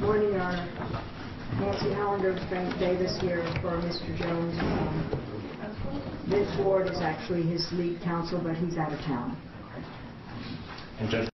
Morning, Your Honor. Nancy Hollander, Frank Davis here for Mr. Jones. Um, Vince Ward is actually his lead counsel, but he's out of town. And Judge